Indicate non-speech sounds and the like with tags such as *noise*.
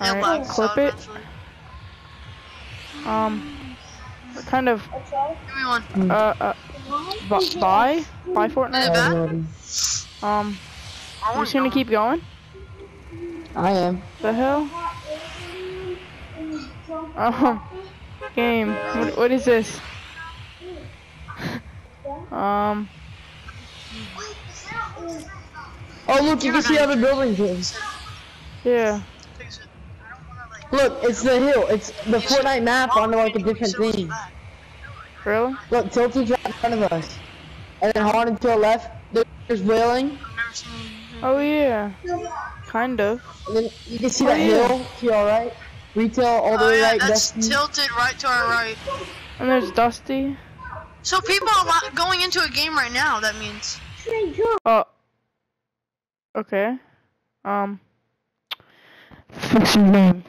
It Alright, lags clip it. eventually. Um, what kind of, Give me one. uh, uh, bu- buy? Buy Is it Fortnite? Um, I you just gonna keep going? I am. The hell? Um, game, what, what is this? *laughs* Um, Oh look, you can see how the building is. yeah. Fix it. I don't wanna, like, Look, it's the hill. It's the use. Fortnite map on like a different it thing. bad. Really? Look, tilted right in front of us. And then Haunted to the left. There's Wailing. I've never seen anything. Oh yeah. Kind of. And then you can see Oh, that yeah. hill to your right. Retail all the Oh way yeah, right. that's Dusty. tilted right to our right. And there's Dusty. So people are lo- going into a game right now. That means. Oh. Okay. Um. Fix your name.